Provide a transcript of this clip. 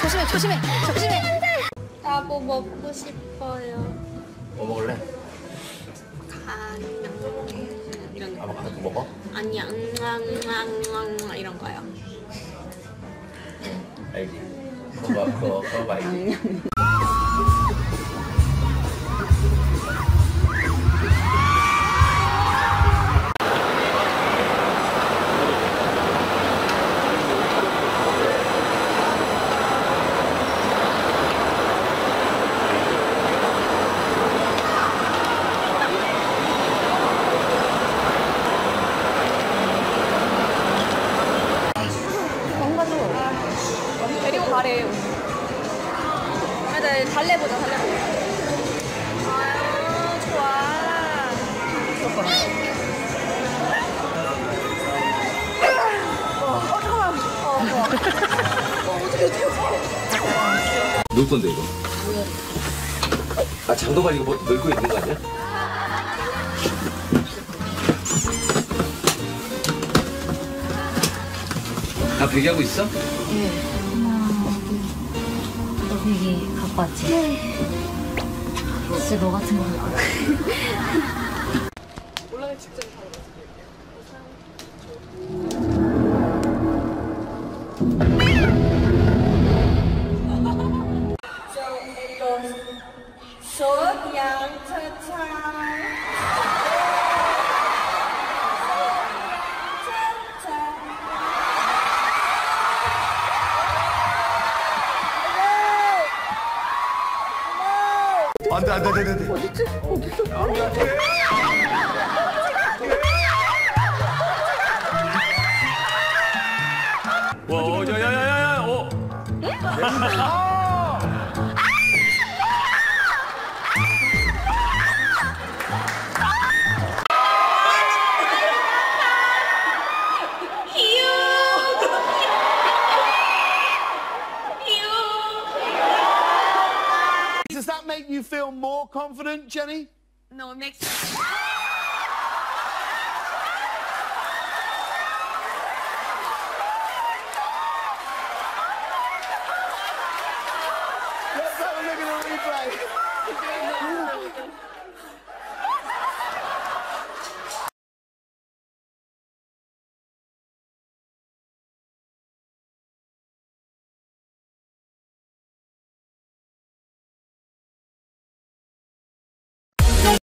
조심해 조심해 조심해 나뭐 먹고 싶어요. 뭐 먹을래? 간 이런 거. 아보카도 먹어? 아니 앙앙앙앙 이런 거요. 알지 그거 그거 그거 알지 가래요 애들 달래보자 달래보자 아유 좋아 누구 건데 이거? 아 장도발 이거 뭐 늙고 있는 거 아니야? 다 배기하고 있어? 너 갖고 왔지? 진짜 너 같은 거 갖고 왔 안돼 안돼 안돼 안돼 와, 야야야야야, 어. Feel more confident, Jenny? No, it makes Let's have a look at the replay.